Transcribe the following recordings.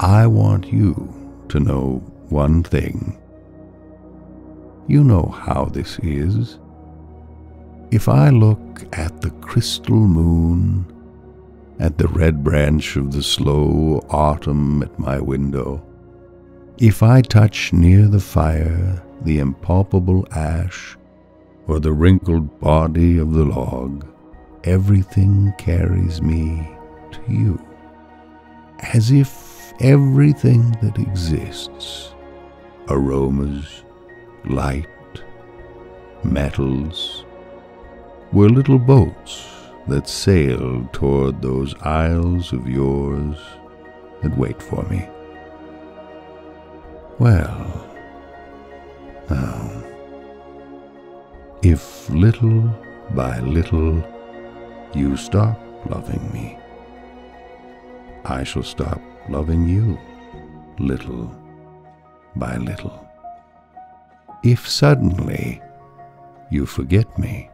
I want you to know one thing. You know how this is. If I look at the crystal moon, at the red branch of the slow autumn at my window, if I touch near the fire the impalpable ash or the wrinkled body of the log, everything carries me to you, as if everything that exists aromas, light, metals were little boats that sailed toward those isles of yours that wait for me. Well, now, if little by little you stop loving me, I shall stop loving you little by little. If suddenly you forget me,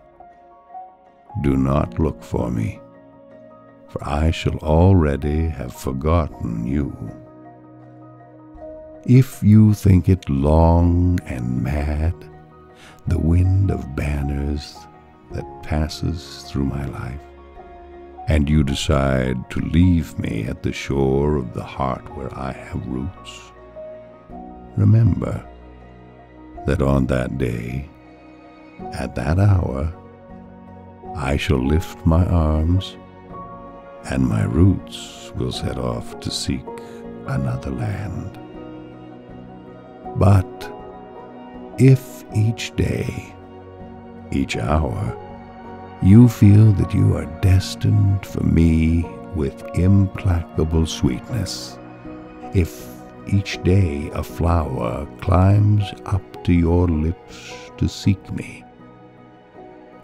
do not look for me, for I shall already have forgotten you. If you think it long and mad, the wind of banners that passes through my life, and you decide to leave me at the shore of the heart where I have roots, remember that on that day, at that hour, I shall lift my arms, and my roots will set off to seek another land. But if each day, each hour, you feel that you are destined for me with implacable sweetness, if each day a flower climbs up to your lips to seek me,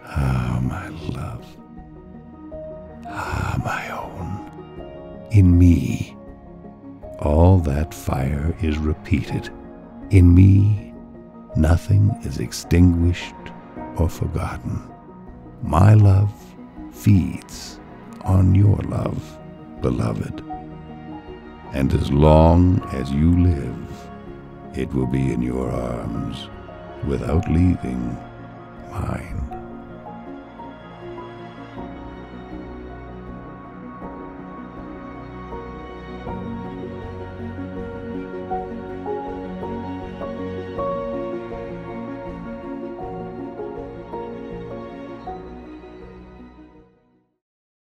ah, my love, ah, my own, in me, all that fire is repeated. In me, nothing is extinguished or forgotten. My love feeds on your love, beloved. And as long as you live, it will be in your arms without leaving mine.